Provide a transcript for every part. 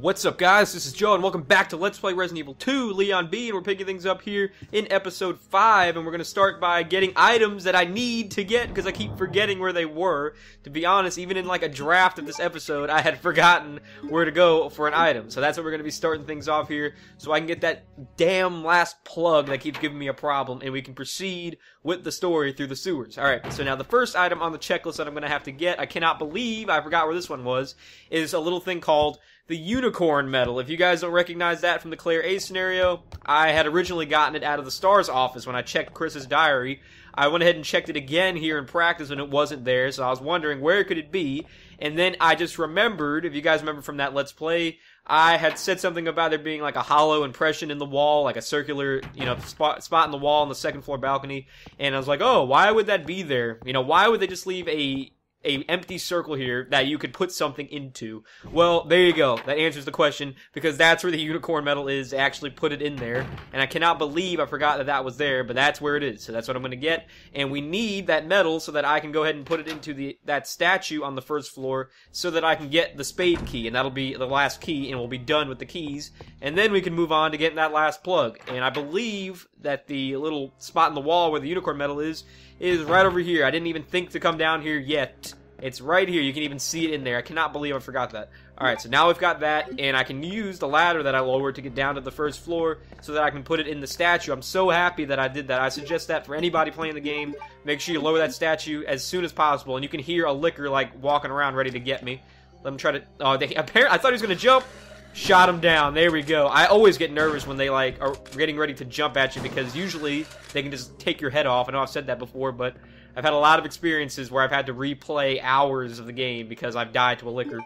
What's up, guys? This is Joe, and welcome back to Let's Play Resident Evil 2 Leon B. And we're picking things up here in episode 5. And we're going to start by getting items that I need to get because I keep forgetting where they were. To be honest, even in like a draft of this episode, I had forgotten where to go for an item. So that's what we're going to be starting things off here so I can get that damn last plug that keeps giving me a problem and we can proceed with the story through the sewers. Alright, so now the first item on the checklist that I'm going to have to get, I cannot believe I forgot where this one was, is a little thing called the unicorn medal. If you guys don't recognize that from the Claire A scenario, I had originally gotten it out of the STARS office when I checked Chris's diary. I went ahead and checked it again here in practice and it wasn't there, so I was wondering where could it be. And then I just remembered, if you guys remember from that Let's Play, I had said something about there being like a hollow impression in the wall, like a circular, you know, spot spot in the wall on the second floor balcony. And I was like, oh, why would that be there? You know, why would they just leave a a empty circle here that you could put something into. Well, there you go. That answers the question because that's where the unicorn medal is. They actually put it in there, and I cannot believe I forgot that that was there, but that's where it is. So that's what I'm going to get, and we need that medal so that I can go ahead and put it into the that statue on the first floor so that I can get the spade key, and that'll be the last key, and we'll be done with the keys, and then we can move on to getting that last plug. And I believe that the little spot in the wall where the unicorn medal is is right over here. I didn't even think to come down here yet. It's right here. You can even see it in there. I cannot believe I forgot that. Alright, so now we've got that, and I can use the ladder that I lowered to get down to the first floor so that I can put it in the statue. I'm so happy that I did that. I suggest that for anybody playing the game. Make sure you lower that statue as soon as possible, and you can hear a licker, like, walking around ready to get me. Let him try to... Oh, they, apparently, I thought he was going to jump. Shot him down. There we go. I always get nervous when they, like, are getting ready to jump at you because usually they can just take your head off. I know I've said that before, but I've had a lot of experiences where I've had to replay hours of the game because I've died to a licker.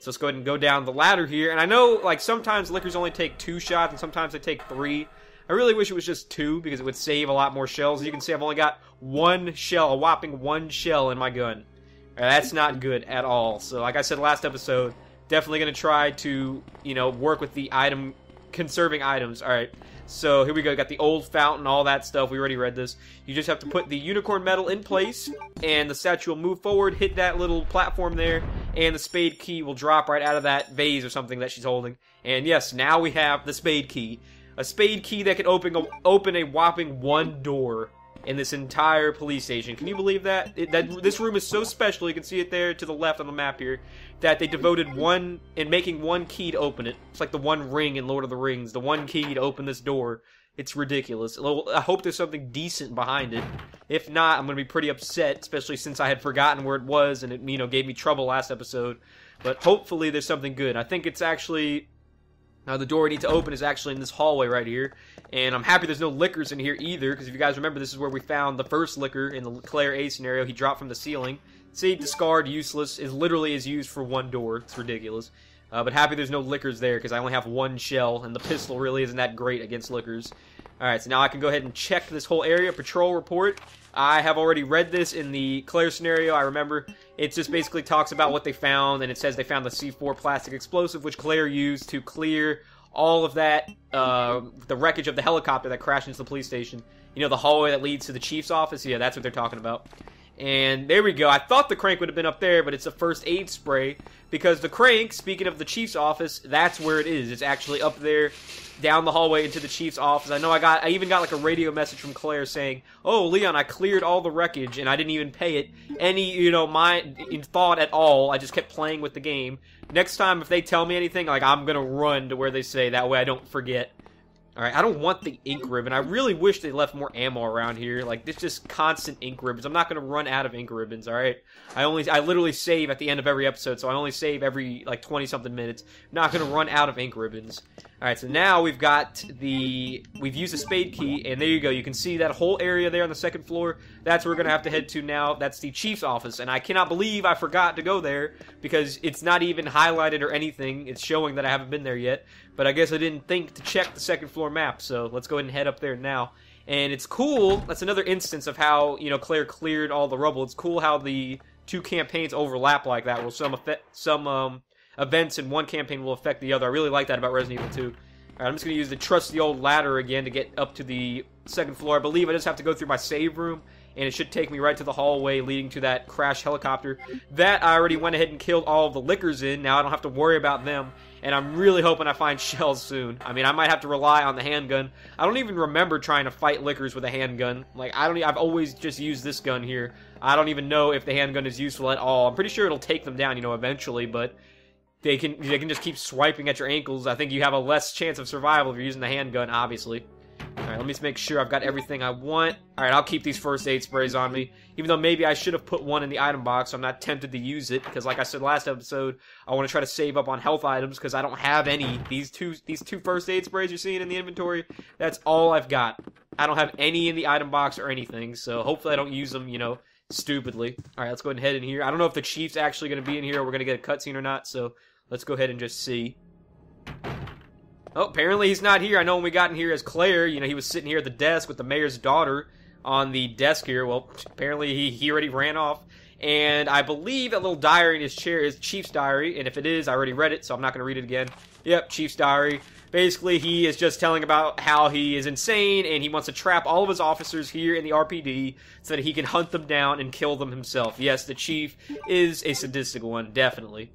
So let's go ahead and go down the ladder here. And I know, like, sometimes lickers only take two shots, and sometimes they take three. I really wish it was just two, because it would save a lot more shells. You can see, I've only got one shell, a whopping one shell in my gun. that's not good at all. So, like I said last episode, definitely going to try to, you know, work with the item, conserving items. Alright, so here we go. Got the old fountain, all that stuff. We already read this. You just have to put the unicorn medal in place, and the statue will move forward, hit that little platform there, and the spade key will drop right out of that vase or something that she's holding. And yes, now we have the spade key. A spade key that can open a, open a whopping one door in this entire police station. Can you believe that? It, that this room is so special. You can see it there to the left on the map here. That they devoted one in making one key to open it. It's like the one ring in Lord of the Rings. The one key to open this door. It's ridiculous. I hope there's something decent behind it. If not, I'm gonna be pretty upset, especially since I had forgotten where it was and it you know gave me trouble last episode. But hopefully there's something good. I think it's actually uh, the door we need to open is actually in this hallway right here. And I'm happy there's no lickers in here either, because if you guys remember, this is where we found the first licker in the Claire A scenario. He dropped from the ceiling. See, discard, useless, is literally is used for one door. It's ridiculous. Uh, but happy there's no lickers there, because I only have one shell, and the pistol really isn't that great against lickers. Alright, so now I can go ahead and check this whole area, patrol report. I have already read this in the Claire scenario, I remember. It just basically talks about what they found, and it says they found the C4 plastic explosive, which Claire used to clear all of that, uh, the wreckage of the helicopter that crashed into the police station. You know, the hallway that leads to the chief's office? Yeah, that's what they're talking about. And there we go. I thought the crank would have been up there, but it's a first aid spray. Because the crank, speaking of the chief's office, that's where it is. It's actually up there, down the hallway into the chief's office. I know I got, I even got like a radio message from Claire saying, "Oh, Leon, I cleared all the wreckage and I didn't even pay it any, you know, my thought at all. I just kept playing with the game. Next time, if they tell me anything, like I'm gonna run to where they say. That way, I don't forget." Alright, I don't want the ink ribbon. I really wish they left more ammo around here. Like, this just constant ink ribbons. I'm not going to run out of ink ribbons, alright? I only, I literally save at the end of every episode, so I only save every, like, 20-something minutes. I'm not going to run out of ink ribbons. Alright, so now we've got the... We've used the spade key, and there you go. You can see that whole area there on the second floor. That's where we're going to have to head to now. That's the chief's office, and I cannot believe I forgot to go there, because it's not even highlighted or anything. It's showing that I haven't been there yet, but I guess I didn't think to check the second floor map, so let's go ahead and head up there now. And it's cool, that's another instance of how, you know, Claire cleared all the rubble. It's cool how the two campaigns overlap like that, where some effect, some, um events in one campaign will affect the other. I really like that about Resident Evil 2. Alright, I'm just going to use the trusty old ladder again to get up to the second floor. I believe I just have to go through my save room, and it should take me right to the hallway leading to that crash helicopter. That I already went ahead and killed all of the lickers in. Now I don't have to worry about them. and I'm really hoping I find shells soon. I mean, I might have to rely on the handgun. I don't even remember trying to fight lickers with a handgun. Like, I don't. I've always just used this gun here. I don't even know if the handgun is useful at all. I'm pretty sure it'll take them down, you know, eventually, but they can they can just keep swiping at your ankles. I think you have a less chance of survival if you're using the handgun, obviously. Alright, let me just make sure I've got everything I want. Alright, I'll keep these first aid sprays on me. Even though maybe I should have put one in the item box, so I'm not tempted to use it. Because like I said last episode, I want to try to save up on health items because I don't have any. These two these two first aid sprays you're seeing in the inventory, that's all I've got. I don't have any in the item box or anything, so hopefully I don't use them, you know, stupidly. Alright, let's go ahead and head in here. I don't know if the chief's actually going to be in here or we're going to get a cutscene or not, so let's go ahead and just see. Oh, apparently he's not here. I know when we got in here as Claire, you know, he was sitting here at the desk with the mayor's daughter on the desk here. Well, apparently he, he already ran off. And I believe that little diary in his chair is Chief's diary. And if it is, I already read it, so I'm not going to read it again. Yep, Chief's diary. Basically, he is just telling about how he is insane and he wants to trap all of his officers here in the RPD so that he can hunt them down and kill them himself. Yes, the Chief is a sadistic one, definitely.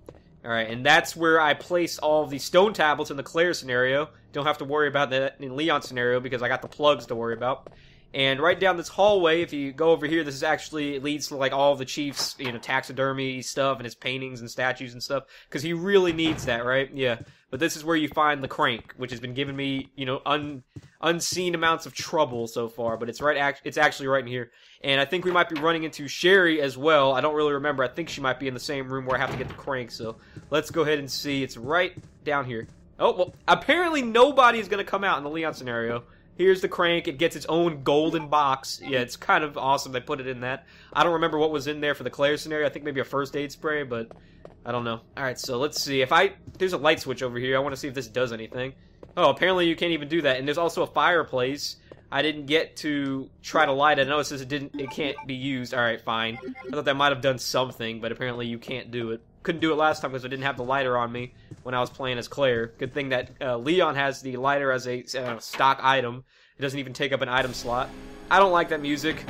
Alright, and that's where I place all the stone tablets in the Claire scenario. Don't have to worry about that in Leon scenario because I got the plugs to worry about. And right down this hallway, if you go over here, this is actually, leads to like all the chief's, you know, taxidermy stuff and his paintings and statues and stuff. Because he really needs that, right? Yeah. But this is where you find the crank, which has been giving me, you know, un, unseen amounts of trouble so far. But it's right, act, it's actually right in here. And I think we might be running into Sherry as well. I don't really remember. I think she might be in the same room where I have to get the crank. So let's go ahead and see. It's right down here. Oh, well, apparently nobody is going to come out in the Leon scenario. Here's the crank. It gets its own golden box. Yeah, it's kind of awesome they put it in that. I don't remember what was in there for the Claire scenario. I think maybe a first aid spray, but I don't know. Alright, so let's see. If I... There's a light switch over here. I want to see if this does anything. Oh, apparently you can't even do that. And there's also a fireplace. I didn't get to try to light it. I know it says it didn't. It can't be used. Alright, fine. I thought that might have done something, but apparently you can't do it. Couldn't do it last time because I didn't have the lighter on me when I was playing as Claire. Good thing that uh, Leon has the lighter as a uh, stock item. It doesn't even take up an item slot. I don't like that music.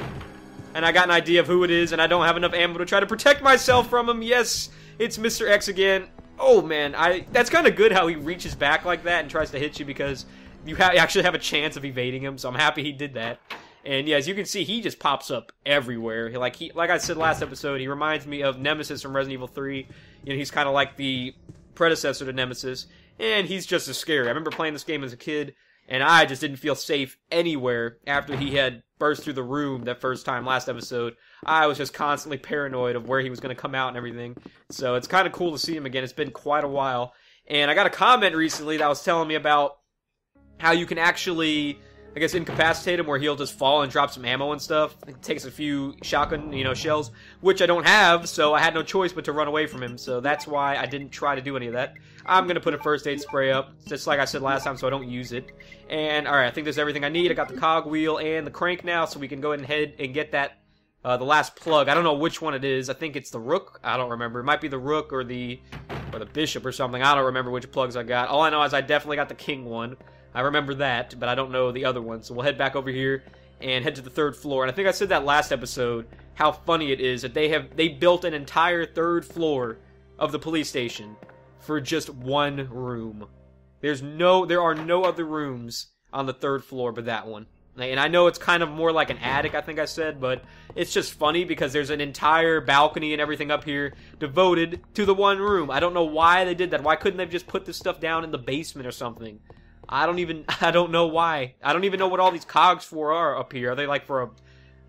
And I got an idea of who it is, and I don't have enough ammo to try to protect myself from him. Yes, it's Mr. X again. Oh, man, I that's kind of good how he reaches back like that and tries to hit you because you ha actually have a chance of evading him, so I'm happy he did that. And yeah, as you can see, he just pops up everywhere. Like he, like I said last episode, he reminds me of Nemesis from Resident Evil 3. You know, he's kind of like the predecessor to Nemesis, and he's just as scary. I remember playing this game as a kid, and I just didn't feel safe anywhere after he had burst through the room that first time last episode. I was just constantly paranoid of where he was going to come out and everything. So it's kind of cool to see him again. It's been quite a while. And I got a comment recently that was telling me about how you can actually, I guess, incapacitate him where he'll just fall and drop some ammo and stuff. It takes a few shotgun, you know, shells, which I don't have, so I had no choice but to run away from him. So that's why I didn't try to do any of that. I'm going to put a first aid spray up, just like I said last time, so I don't use it. And, alright, I think there's everything I need. I got the cogwheel and the crank now, so we can go ahead and head and get that, uh, the last plug. I don't know which one it is. I think it's the rook. I don't remember. It might be the rook or the, or the bishop or something. I don't remember which plugs I got. All I know is I definitely got the king one. I remember that, but I don't know the other one. So we'll head back over here and head to the third floor. And I think I said that last episode, how funny it is that they have, they built an entire third floor of the police station for just one room. There's no, there are no other rooms on the third floor but that one. And I know it's kind of more like an attic, I think I said, but it's just funny because there's an entire balcony and everything up here devoted to the one room. I don't know why they did that. Why couldn't they just put this stuff down in the basement or something? I don't even, I don't know why. I don't even know what all these cogs for are up here. Are they like for a,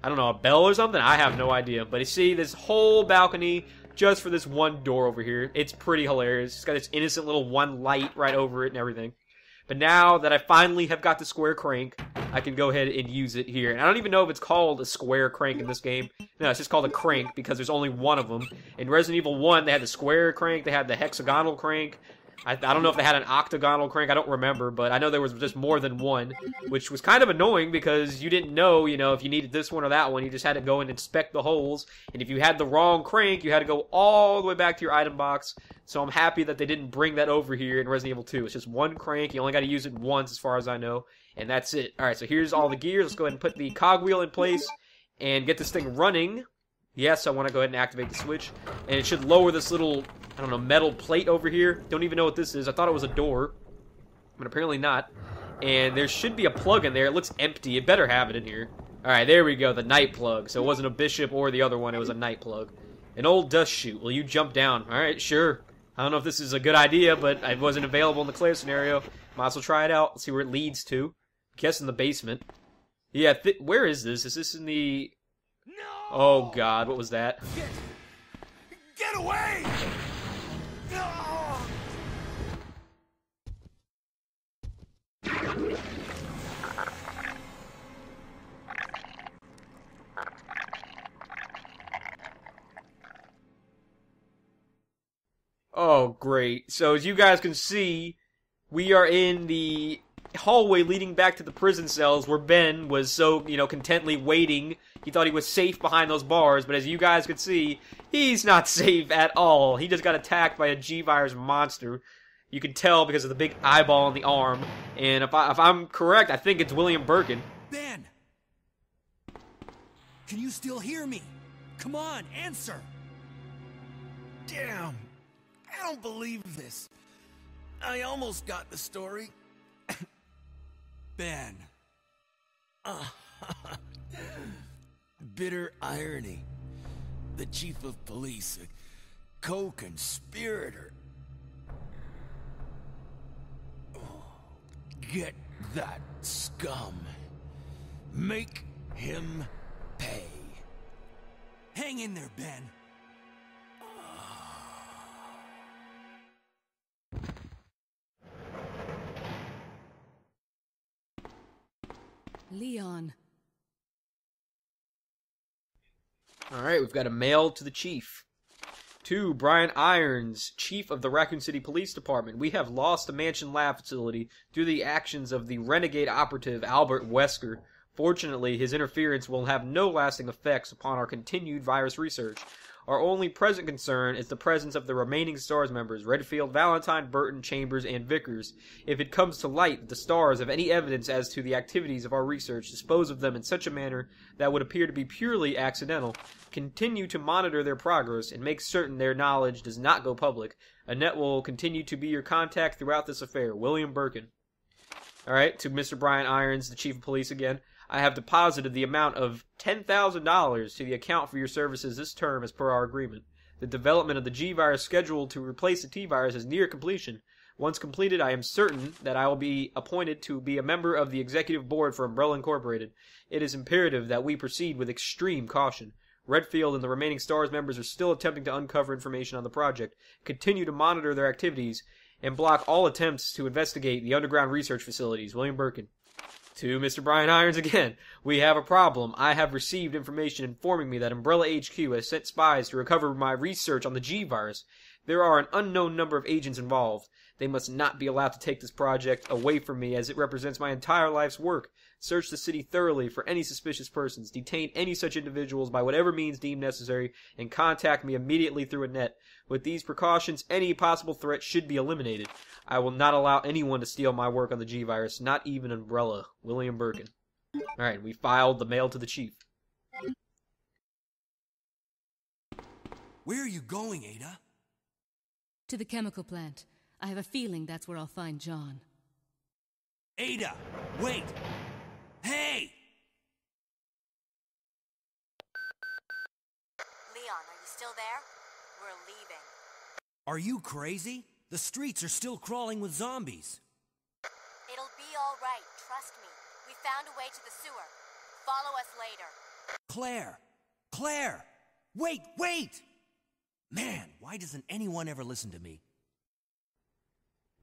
I don't know, a bell or something? I have no idea. But you see, this whole balcony just for this one door over here. It's pretty hilarious. It's got this innocent little one light right over it and everything. But now that I finally have got the square crank, I can go ahead and use it here. And I don't even know if it's called a square crank in this game. No, it's just called a crank because there's only one of them. In Resident Evil 1, they had the square crank, they had the hexagonal crank, I, I don't know if they had an octagonal crank. I don't remember, but I know there was just more than one, which was kind of annoying because you didn't know, you know, if you needed this one or that one. You just had to go and inspect the holes, and if you had the wrong crank, you had to go all the way back to your item box. So I'm happy that they didn't bring that over here in Resident Evil 2. It's just one crank. You only got to use it once, as far as I know, and that's it. All right, so here's all the gears. Let's go ahead and put the cogwheel in place and get this thing running. Yes, I want to go ahead and activate the switch, and it should lower this little I don't know, metal plate over here. Don't even know what this is. I thought it was a door, but apparently not. And there should be a plug in there. It looks empty. It better have it in here. Alright, there we go. The knight plug. So it wasn't a bishop or the other one. It was a knight plug. An old dust chute. Will you jump down? Alright, sure. I don't know if this is a good idea, but it wasn't available in the Claire scenario. Might as well try it out. Let's see where it leads to. Guess in the basement. Yeah, where is this? Is this in the... No! Oh, God. What was that? Get, get away! Oh, great. So as you guys can see, we are in the hallway leading back to the prison cells where Ben was so, you know, contently waiting. He thought he was safe behind those bars, but as you guys could see, he's not safe at all. He just got attacked by a G-Virus monster. You can tell because of the big eyeball on the arm. And if, I, if I'm correct, I think it's William Birkin. Ben! Can you still hear me? Come on, answer! Damn! I don't believe this. I almost got the story. Ben. Bitter irony. The chief of police, a co-conspirator. Get that scum. Make him pay. Hang in there, Ben. Leon. Alright, we've got a mail to the chief. To Brian Irons, chief of the Raccoon City Police Department. We have lost the Mansion Lab facility to the actions of the renegade operative Albert Wesker. Fortunately, his interference will have no lasting effects upon our continued virus research. Our only present concern is the presence of the remaining STARS members, Redfield, Valentine, Burton, Chambers, and Vickers. If it comes to light that the STARS have any evidence as to the activities of our research, dispose of them in such a manner that would appear to be purely accidental. Continue to monitor their progress and make certain their knowledge does not go public. Annette will continue to be your contact throughout this affair. William Birkin. Alright, to Mr. Brian Irons, the Chief of Police again. I have deposited the amount of $10,000 to the account for your services this term as per our agreement. The development of the G virus scheduled to replace the T virus is near completion. Once completed, I am certain that I will be appointed to be a member of the executive board for Umbrella Incorporated. It is imperative that we proceed with extreme caution. Redfield and the remaining STARS members are still attempting to uncover information on the project. Continue to monitor their activities and block all attempts to investigate the underground research facilities. William Birkin to Mr. Brian Irons again. We have a problem. I have received information informing me that Umbrella HQ has sent spies to recover my research on the G virus. There are an unknown number of agents involved. They must not be allowed to take this project away from me as it represents my entire life's work. Search the city thoroughly for any suspicious persons, detain any such individuals by whatever means deemed necessary, and contact me immediately through Annette. With these precautions, any possible threat should be eliminated. I will not allow anyone to steal my work on the G virus, not even Umbrella. William Birkin. Alright, we filed the mail to the chief. Where are you going, Ada? To the chemical plant. I have a feeling that's where I'll find John. Ada! Wait! Hey! Leon, are you still there? We're leaving. Are you crazy? The streets are still crawling with zombies. It'll be all right, trust me. We found a way to the sewer. Follow us later. Claire! Claire! Wait, wait! Man, why doesn't anyone ever listen to me?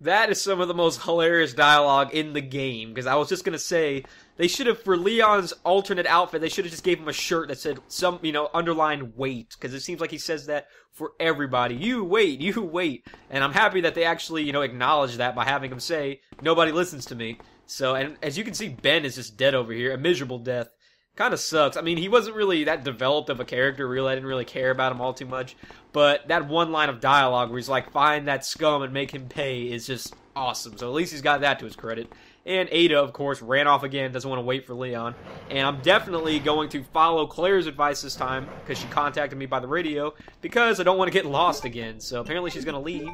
That is some of the most hilarious dialogue in the game. Because I was just gonna say they should have for Leon's alternate outfit. They should have just gave him a shirt that said some, you know, underline wait. Because it seems like he says that for everybody. You wait, you wait. And I'm happy that they actually, you know, acknowledge that by having him say nobody listens to me. So, and as you can see, Ben is just dead over here, a miserable death. Kind of sucks. I mean, he wasn't really that developed of a character. Really, I didn't really care about him all too much. But that one line of dialogue where he's like, "Find that scum and make him pay," is just awesome. So at least he's got that to his credit. And Ada, of course, ran off again, doesn't want to wait for Leon. And I'm definitely going to follow Claire's advice this time, because she contacted me by the radio, because I don't want to get lost again. So apparently she's going to leave.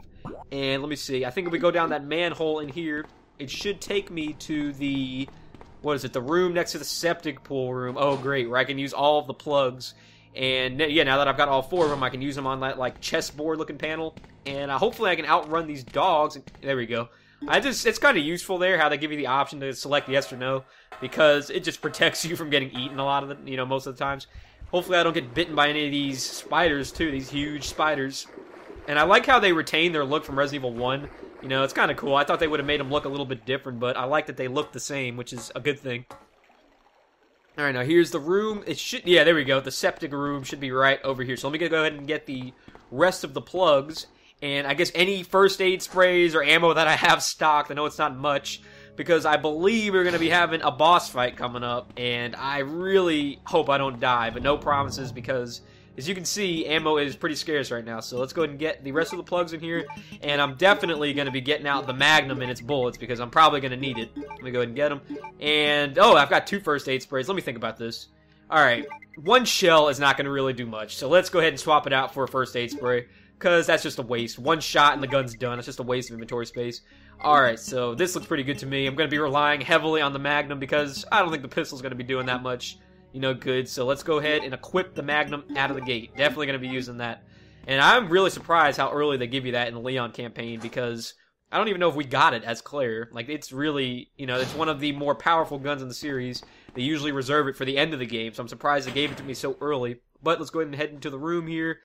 And let me see, I think if we go down that manhole in here, it should take me to the, what is it, the room next to the septic pool room. Oh, great, where I can use all of the plugs. And yeah, now that I've got all four of them, I can use them on that like chessboard looking panel. And uh, hopefully I can outrun these dogs. There we go. I just it's kind of useful there how they give you the option to select yes or no because it just protects you from getting eaten a lot of the you know most of the times. Hopefully I don't get bitten by any of these spiders too, these huge spiders. And I like how they retain their look from Resident Evil 1. You know, it's kind of cool. I thought they would have made them look a little bit different, but I like that they look the same, which is a good thing. All right, now here's the room. It should, yeah, there we go. The septic room should be right over here. So let me go ahead and get the rest of the plugs and I guess any first aid sprays or ammo that I have stocked. I know it's not much because I believe we're going to be having a boss fight coming up, and I really hope I don't die, but no promises because. As you can see, ammo is pretty scarce right now, so let's go ahead and get the rest of the plugs in here, and I'm definitely going to be getting out the Magnum and its bullets, because I'm probably going to need it. Let me go ahead and get them. And, oh, I've got two first aid sprays. Let me think about this. Alright, one shell is not going to really do much, so let's go ahead and swap it out for a first aid spray because that's just a waste. One shot and the gun's done. It's just a waste of inventory space. Alright, so this looks pretty good to me. I'm going to be relying heavily on the Magnum because I don't think the pistol's going to be doing that much, you know, good. So let's go ahead and equip the Magnum out of the gate. Definitely going to be using that. And I'm really surprised how early they give you that in the Leon campaign because I don't even know if we got it as Claire. Like, it's really, you know, it's one of the more powerful guns in the series. They usually reserve it for the end of the game, so I'm surprised they gave it to me so early. But let's go ahead and head into the room here.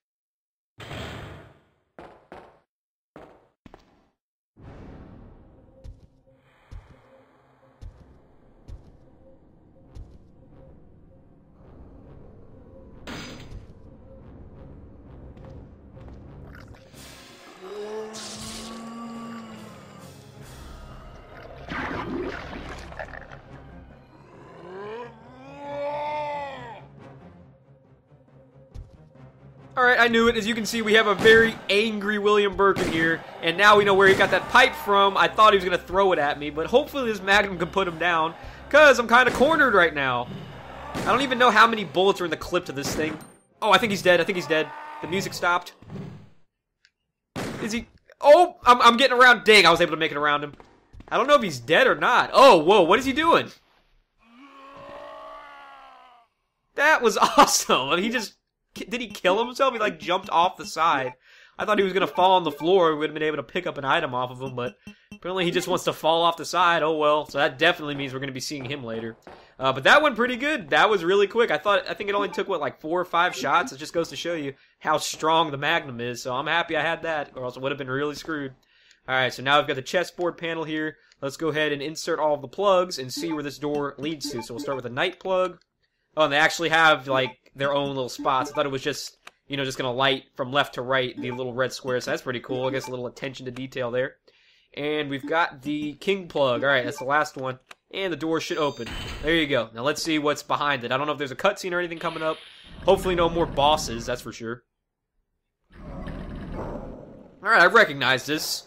Alright, I knew it. As you can see, we have a very angry William Birkin here. And now we know where he got that pipe from. I thought he was going to throw it at me, but hopefully this Magnum can put him down. Because I'm kind of cornered right now. I don't even know how many bullets are in the clip to this thing. Oh, I think he's dead. I think he's dead. The music stopped. Is he... Oh, I'm, I'm getting around. Dang, I was able to make it around him. I don't know if he's dead or not. Oh, whoa, what is he doing? That was awesome. He just did he kill himself? He like jumped off the side. I thought he was gonna fall on the floor. We would have been able to pick up an item off of him, but apparently he just wants to fall off the side. Oh well. So that definitely means we're gonna be seeing him later. Uh, but that went pretty good. That was really quick. I thought I think it only took what like four or five shots. It just goes to show you how strong the Magnum is. So I'm happy I had that, or else it would have been really screwed. All right. So now we've got the chessboard panel here. Let's go ahead and insert all of the plugs and see where this door leads to. So we'll start with a knight plug. Oh, and they actually have like their own little spots. I thought it was just, you know, just gonna light from left to right the little red squares. So that's pretty cool. I guess a little attention to detail there. And we've got the king plug. All right, that's the last one. And the door should open. There you go. Now let's see what's behind it. I don't know if there's a cutscene or anything coming up. Hopefully no more bosses, that's for sure. Alright, I recognize this.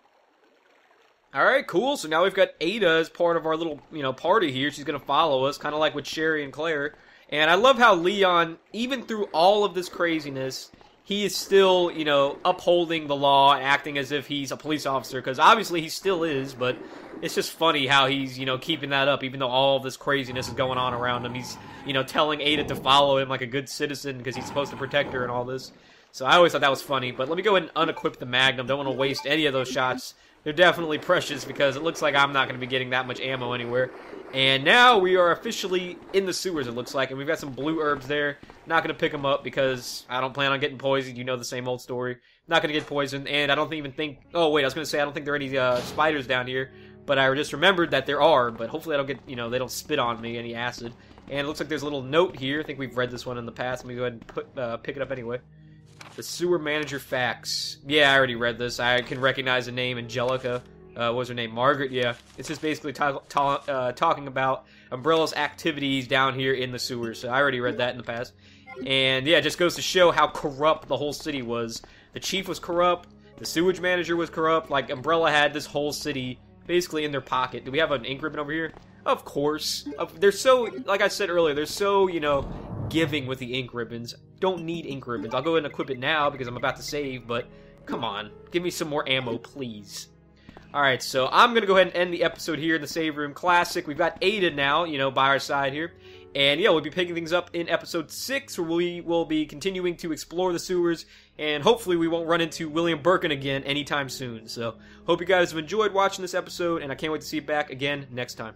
All right, cool. So now we've got Ada as part of our little, you know, party here. She's gonna follow us, kind of like with Sherry and Claire. And I love how Leon, even through all of this craziness, he is still, you know, upholding the law, acting as if he's a police officer. Because obviously he still is, but it's just funny how he's, you know, keeping that up, even though all this craziness is going on around him. He's, you know, telling Ada to follow him like a good citizen because he's supposed to protect her and all this. So I always thought that was funny. But let me go ahead and unequip the Magnum. Don't want to waste any of those shots. They're definitely precious because it looks like I'm not going to be getting that much ammo anywhere. And now we are officially in the sewers, it looks like. And we've got some blue herbs there. Not going to pick them up because I don't plan on getting poisoned. You know the same old story. Not going to get poisoned. And I don't even think... Oh, wait, I was going to say I don't think there are any uh, spiders down here. But I just remembered that there are. But hopefully I don't get, you know, they don't spit on me, any acid. And it looks like there's a little note here. I think we've read this one in the past. Let me go ahead and put, uh, pick it up anyway. The sewer manager facts. Yeah, I already read this. I can recognize the name Angelica. Uh, what was her name? Margaret. Yeah, it's just basically uh, talking about Umbrella's activities down here in the sewers. So I already read that in the past. And yeah, it just goes to show how corrupt the whole city was. The chief was corrupt. The sewage manager was corrupt. Like Umbrella had this whole city basically in their pocket. Do we have an ink ribbon over here? Of course. They're so, like I said earlier, they're so, you know, giving with the ink ribbons. Don't need ink ribbons. I'll go ahead and equip it now because I'm about to save, but come on. Give me some more ammo, please. Alright, so I'm going to go ahead and end the episode here in the save room. Classic. We've got Ada now, you know, by our side here. And yeah, we'll be picking things up in episode 6, where we will be continuing to explore the sewers, and hopefully we won't run into William Birkin again anytime soon. So, hope you guys have enjoyed watching this episode, and I can't wait to see you back again next time.